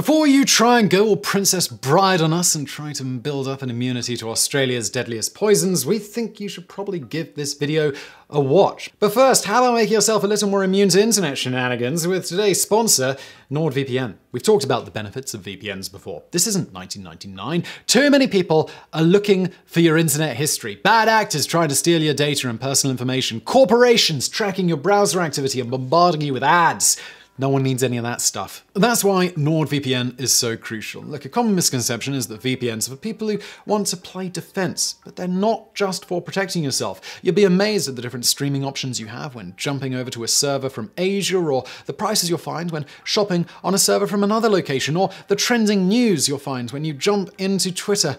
Before you try and go all Princess Bride on us and try to build up an immunity to Australia's deadliest poisons, we think you should probably give this video a watch. But first, how about making yourself a little more immune to internet shenanigans with today's sponsor, NordVPN. We've talked about the benefits of VPNs before. This isn't 1999. Too many people are looking for your internet history. Bad actors trying to steal your data and personal information. Corporations tracking your browser activity and bombarding you with ads. No one needs any of that stuff. That's why NordVPN is so crucial. Look, a common misconception is that VPNs are for people who want to play defense, but they're not just for protecting yourself. You'd be amazed at the different streaming options you have when jumping over to a server from Asia, or the prices you'll find when shopping on a server from another location, or the trending news you'll find when you jump into Twitter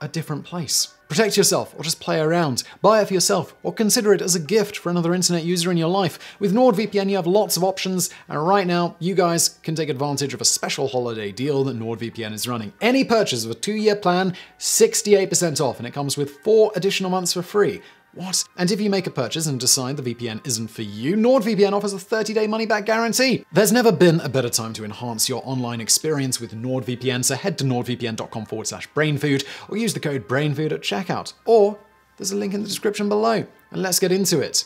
a different place. Protect yourself or just play around. Buy it for yourself or consider it as a gift for another internet user in your life. With NordVPN, you have lots of options, and right now, you guys can take advantage of a special holiday deal that NordVPN is running. Any purchase of a two year plan, 68% off, and it comes with four additional months for free. What? And if you make a purchase and decide the VPN isn't for you, NordVPN offers a 30-day money-back guarantee. There's never been a better time to enhance your online experience with NordVPN, so head to nordvpn.com forward slash brainfood or use the code brainfood at checkout. Or there's a link in the description below. And let's get into it.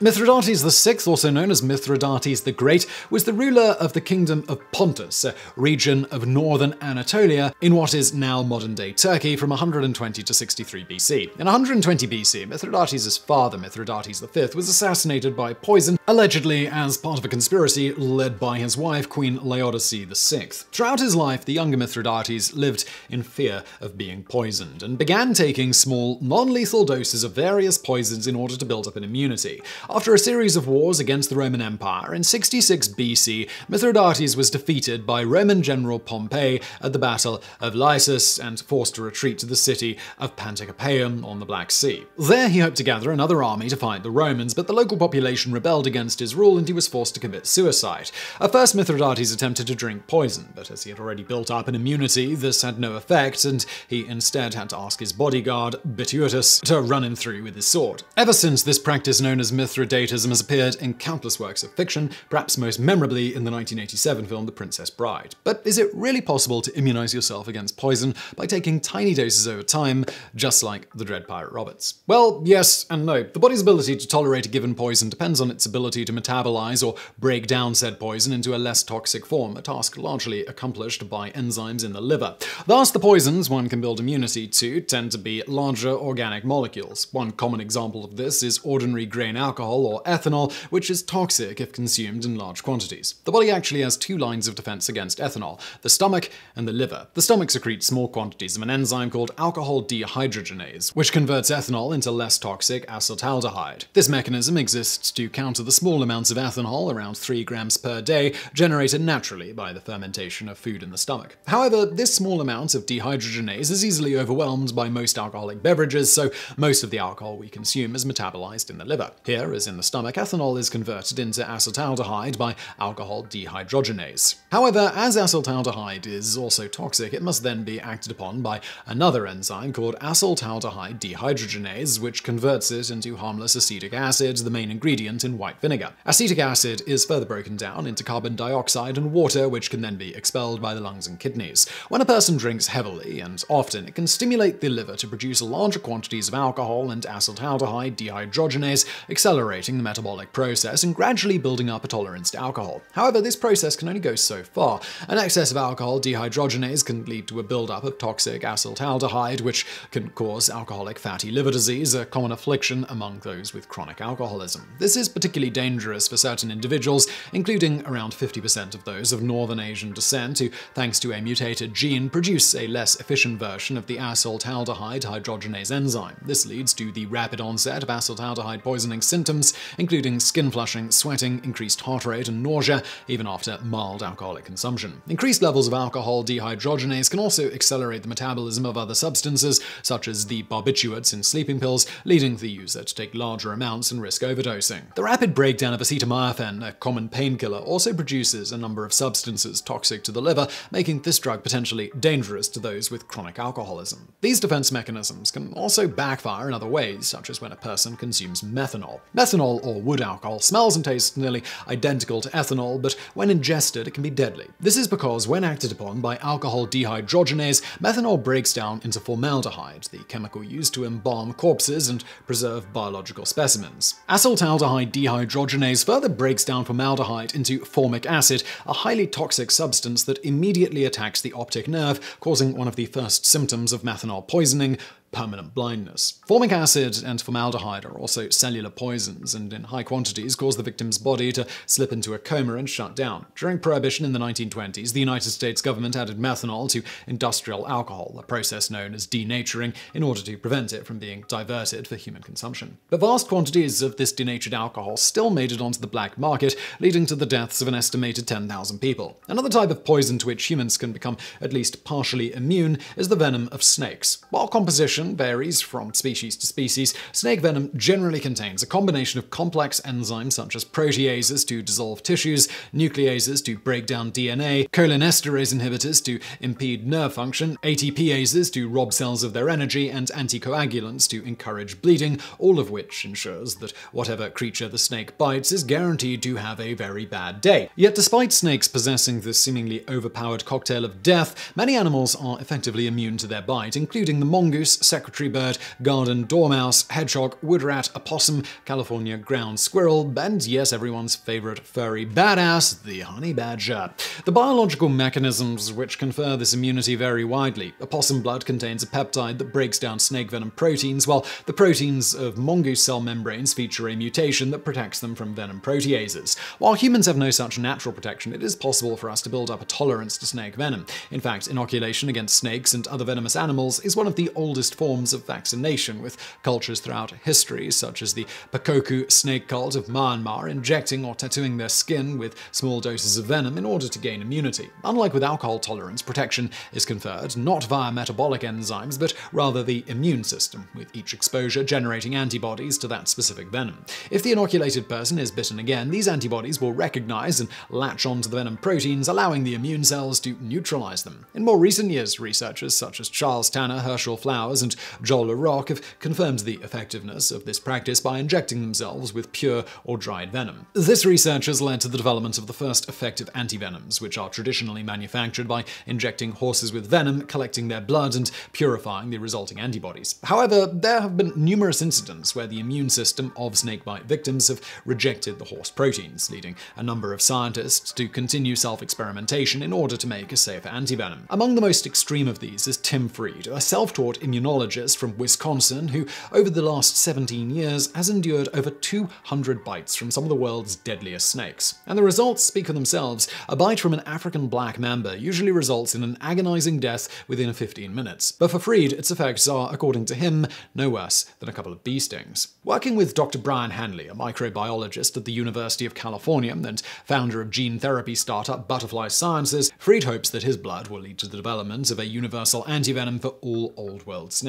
Mithridates VI, also known as Mithridates the Great, was the ruler of the kingdom of Pontus, a region of northern Anatolia in what is now modern-day Turkey from 120 to 63 BC. In 120 BC, Mithridates' father, Mithridates V, was assassinated by poison, allegedly as part of a conspiracy led by his wife, Queen Laodice VI. Throughout his life, the younger Mithridates lived in fear of being poisoned and began taking small, non-lethal doses of various poisons in order to build up an immunity. After a series of wars against the Roman Empire, in 66 BC, Mithridates was defeated by Roman general Pompey at the Battle of Lycus and forced to retreat to the city of Pantikapaeum on the Black Sea. There he hoped to gather another army to fight the Romans, but the local population rebelled against his rule and he was forced to commit suicide. At first, Mithridates attempted to drink poison, but as he had already built up an immunity, this had no effect, and he instead had to ask his bodyguard, Bituitus, to run him through with his sword. Ever since, this practice known as Mithridatism has appeared in countless works of fiction, perhaps most memorably in the 1987 film The Princess Bride. But is it really possible to immunize yourself against poison by taking tiny doses over time, just like the Dread Pirate Roberts? Well, yes and no. The body's ability to tolerate a given poison depends on its ability to metabolize or break down said poison into a less toxic form, a task largely accomplished by enzymes in the liver. Thus, the poisons one can build immunity to tend to be larger organic molecules. One common example of this is ordinary grain alcohol alcohol or ethanol, which is toxic if consumed in large quantities. The body actually has two lines of defense against ethanol, the stomach and the liver. The stomach secretes small quantities of an enzyme called alcohol dehydrogenase, which converts ethanol into less toxic acetaldehyde. This mechanism exists to counter the small amounts of ethanol, around 3 grams per day, generated naturally by the fermentation of food in the stomach. However, this small amount of dehydrogenase is easily overwhelmed by most alcoholic beverages, so most of the alcohol we consume is metabolized in the liver. Here, as in the stomach, ethanol is converted into acetaldehyde by alcohol dehydrogenase. However, as acetaldehyde is also toxic, it must then be acted upon by another enzyme called acetaldehyde dehydrogenase, which converts it into harmless acetic acid, the main ingredient in white vinegar. Acetic acid is further broken down into carbon dioxide and water, which can then be expelled by the lungs and kidneys. When a person drinks heavily and often, it can stimulate the liver to produce larger quantities of alcohol and acetaldehyde dehydrogenase, accelerating the metabolic process and gradually building up a tolerance to alcohol. However, this process can only go so far. An excess of alcohol dehydrogenase can lead to a buildup of toxic acetaldehyde, which can cause alcoholic fatty liver disease, a common affliction among those with chronic alcoholism. This is particularly dangerous for certain individuals, including around 50% of those of Northern Asian descent who, thanks to a mutated gene, produce a less efficient version of the acetaldehyde hydrogenase enzyme. This leads to the rapid onset of acetaldehyde poisoning symptoms including skin flushing, sweating, increased heart rate, and nausea, even after mild alcoholic consumption. Increased levels of alcohol dehydrogenase can also accelerate the metabolism of other substances, such as the barbiturates in sleeping pills, leading the user to take larger amounts and risk overdosing. The rapid breakdown of acetaminophen, a common painkiller, also produces a number of substances toxic to the liver, making this drug potentially dangerous to those with chronic alcoholism. These defense mechanisms can also backfire in other ways, such as when a person consumes methanol. Methanol, or wood alcohol, smells and tastes nearly identical to ethanol, but when ingested, it can be deadly. This is because when acted upon by alcohol dehydrogenase, methanol breaks down into formaldehyde, the chemical used to embalm corpses and preserve biological specimens. Acetaldehyde dehydrogenase further breaks down formaldehyde into formic acid, a highly toxic substance that immediately attacks the optic nerve, causing one of the first symptoms of methanol poisoning, permanent blindness. Formic acid and formaldehyde are also cellular poisons, and in high quantities cause the victim's body to slip into a coma and shut down. During Prohibition in the 1920s, the United States government added methanol to industrial alcohol, a process known as denaturing, in order to prevent it from being diverted for human consumption. But vast quantities of this denatured alcohol still made it onto the black market, leading to the deaths of an estimated 10,000 people. Another type of poison to which humans can become at least partially immune is the venom of snakes. While composition varies from species to species, snake venom generally contains a combination of complex enzymes such as proteases to dissolve tissues, nucleases to break down DNA, cholinesterase inhibitors to impede nerve function, ATPases to rob cells of their energy, and anticoagulants to encourage bleeding, all of which ensures that whatever creature the snake bites is guaranteed to have a very bad day. Yet despite snakes possessing this seemingly overpowered cocktail of death, many animals are effectively immune to their bite, including the mongoose, secretary bird, garden dormouse, hedgehog, woodrat, opossum, California ground squirrel, and yes, everyone's favorite furry badass, the honey badger. The biological mechanisms which confer this immunity vary widely. Opossum blood contains a peptide that breaks down snake venom proteins, while the proteins of mongoose cell membranes feature a mutation that protects them from venom proteases. While humans have no such natural protection, it is possible for us to build up a tolerance to snake venom. In fact, inoculation against snakes and other venomous animals is one of the oldest forms of vaccination, with cultures throughout history, such as the Pakokku snake cult of Myanmar, injecting or tattooing their skin with small doses of venom in order to gain immunity. Unlike with alcohol tolerance, protection is conferred not via metabolic enzymes, but rather the immune system, with each exposure generating antibodies to that specific venom. If the inoculated person is bitten again, these antibodies will recognize and latch onto the venom proteins, allowing the immune cells to neutralize them. In more recent years, researchers such as Charles Tanner, Herschel Flowers, and Joel LaRocque confirmed the effectiveness of this practice by injecting themselves with pure or dried venom. This research has led to the development of the first effective antivenoms, which are traditionally manufactured by injecting horses with venom, collecting their blood, and purifying the resulting antibodies. However, there have been numerous incidents where the immune system of snakebite victims have rejected the horse proteins, leading a number of scientists to continue self-experimentation in order to make a safer antivenom. Among the most extreme of these is Tim Friede, a self-taught immunologist from Wisconsin who, over the last 17 years, has endured over 200 bites from some of the world's deadliest snakes. And the results speak for themselves. A bite from an African black mamba usually results in an agonizing death within 15 minutes. But for Friede, its effects are, according to him, no worse than a couple of bee stings. Working with Dr. Brian Hanley, a microbiologist at the University of California and founder of gene therapy startup Butterfly Sciences, Friede hopes that his blood will lead to the development of a universal antivenom for all old world snakes.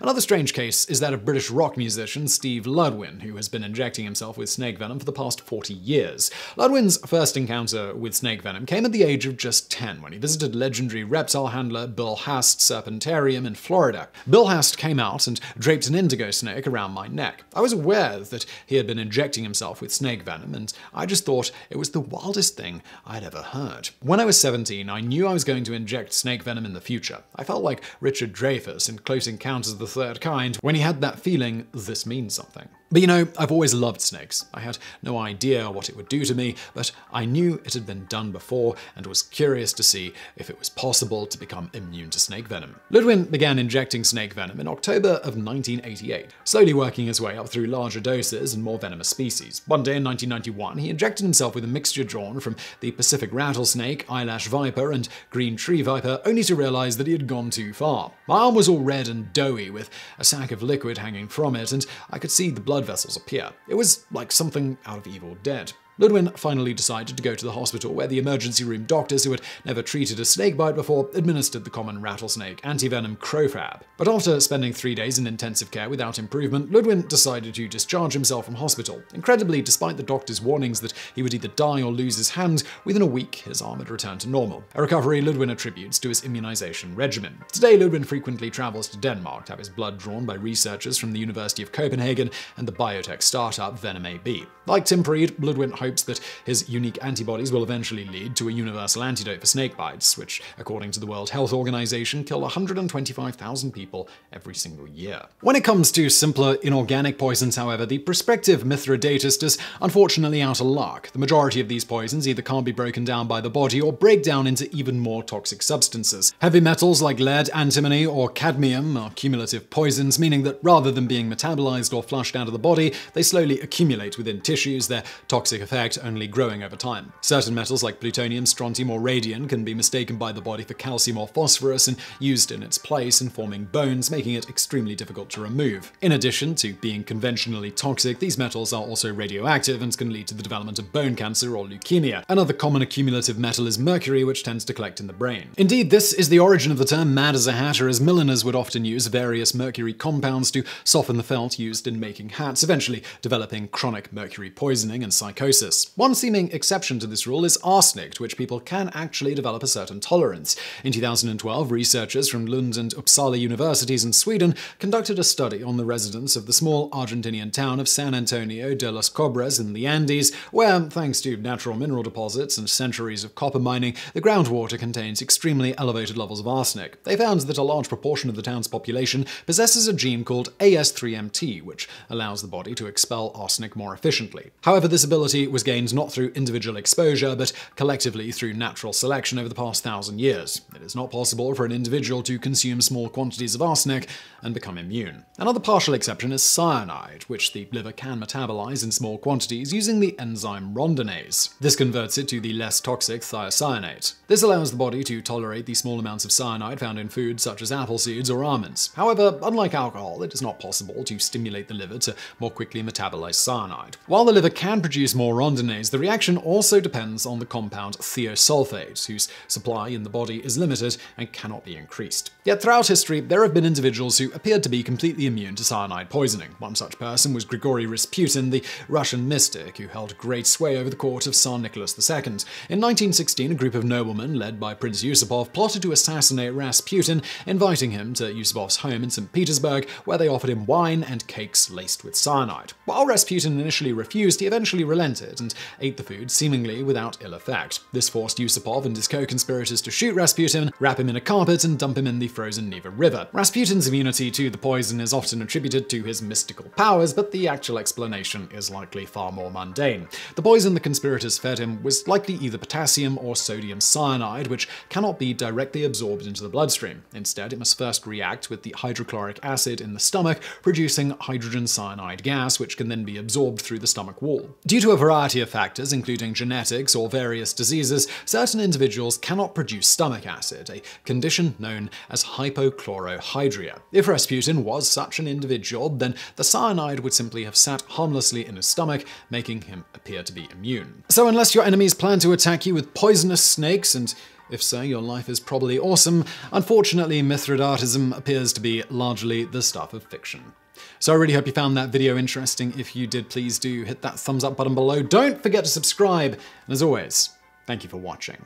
Another strange case is that of British rock musician Steve Ludwin, who has been injecting himself with snake venom for the past 40 years. Ludwin's first encounter with snake venom came at the age of just 10 when he visited legendary reptile handler Bill Haast Serpentarium in Florida. Bill Haast came out and draped an indigo snake around my neck. I was aware that he had been injecting himself with snake venom, and I just thought it was the wildest thing I'd ever heard. When I was 17, I knew I was going to inject snake venom in the future. I felt like Richard Dreyfuss in Close Encounters of the Third Kind when he had that feeling this means something. But you know, I've always loved snakes. I had no idea what it would do to me, but I knew it had been done before and was curious to see if it was possible to become immune to snake venom. Ludwin began injecting snake venom in October of 1988, slowly working his way up through larger doses and more venomous species. One day in 1991, he injected himself with a mixture drawn from the Pacific rattlesnake, eyelash viper, and green tree viper, only to realize that he had gone too far. My arm was all red and doughy with a sack of liquid hanging from it, and I could see the blood blood vessels appear. It was like something out of Evil Dead. Ludwin finally decided to go to the hospital where the emergency room doctors who had never treated a snakebite before administered the common rattlesnake antivenom Crofab. But after spending three days in intensive care without improvement, Ludwin decided to discharge himself from hospital. Incredibly, despite the doctor's warnings that he would either die or lose his hand, within a week his arm had returned to normal. A recovery Ludwin attributes to his immunization regimen. Today, Ludwin frequently travels to Denmark to have his blood drawn by researchers from the University of Copenhagen and the biotech startup Venom AB. Like Tim Friede, Ludwin hopes that his unique antibodies will eventually lead to a universal antidote for snakebites, which, according to the World Health Organization, kill 125,000 people every single year. When it comes to simpler inorganic poisons, however, the prospective Mithridates is unfortunately out of luck. The majority of these poisons either can't be broken down by the body or break down into even more toxic substances. Heavy metals like lead, antimony, or cadmium are cumulative poisons, meaning that rather than being metabolized or flushed out of the body, they slowly accumulate within tissues, their toxic effect only growing over time. Certain metals like plutonium, strontium, or radium can be mistaken by the body for calcium or phosphorus and used in its place in forming bones, making it extremely difficult to remove. In addition to being conventionally toxic, these metals are also radioactive and can lead to the development of bone cancer or leukemia. Another common accumulative metal is mercury, which tends to collect in the brain. Indeed, this is the origin of the term mad as a hatter, as milliners would often use various mercury compounds to soften the felt used in making hats, eventually developing chronic mercury poisoning and psychosis. One seeming exception to this rule is arsenic, to which people can actually develop a certain tolerance. In 2012, researchers from Lund and Uppsala universities in Sweden conducted a study on the residents of the small Argentinian town of San Antonio de los Cobres in the Andes, where, thanks to natural mineral deposits and centuries of copper mining, the groundwater contains extremely elevated levels of arsenic. They found that a large proportion of the town's population possesses a gene called AS3MT, which allows the body to expel arsenic more efficiently. However, this ability was gained not through individual exposure, but collectively through natural selection over the past thousand years. It is not possible for an individual to consume small quantities of arsenic and become immune. Another partial exception is cyanide, which the liver can metabolize in small quantities using the enzyme rhodanese. This converts it to the less toxic thiocyanate. This allows the body to tolerate the small amounts of cyanide found in foods such as apple seeds or almonds. However, unlike alcohol, it is not possible to stimulate the liver to more quickly metabolize cyanide. While the liver can produce more the reaction also depends on the compound thiosulfate, whose supply in the body is limited and cannot be increased. Yet throughout history, there have been individuals who appeared to be completely immune to cyanide poisoning. One such person was Grigory Rasputin, the Russian mystic who held great sway over the court of Tsar Nicholas II. In 1916, a group of noblemen led by Prince Yusupov plotted to assassinate Rasputin, inviting him to Yusupov's home in St. Petersburg, where they offered him wine and cakes laced with cyanide. While Rasputin initially refused, he eventually relented and ate the food seemingly without ill effect. This forced Yusupov and his co-conspirators to shoot Rasputin, wrap him in a carpet, and dump him in the frozen Neva River. Rasputin's immunity to the poison is often attributed to his mystical powers, but the actual explanation is likely far more mundane. The poison the conspirators fed him was likely either potassium or sodium cyanide, which cannot be directly absorbed into the bloodstream. Instead, it must first react with the hydrochloric acid in the stomach, producing hydrogen cyanide gas, which can then be absorbed through the stomach wall. Due to a variety of factors, including genetics or various diseases, certain individuals cannot produce stomach acid, a condition known as hypochlorohydria. If Rasputin was such an individual, then the cyanide would simply have sat harmlessly in his stomach, making him appear to be immune. So unless your enemies plan to attack you with poisonous snakes and if so, your life is probably awesome. Unfortunately, Mithridatism appears to be largely the stuff of fiction. So I really hope you found that video interesting. If you did, please do hit that thumbs up button below. Don't forget to subscribe. And as always, thank you for watching.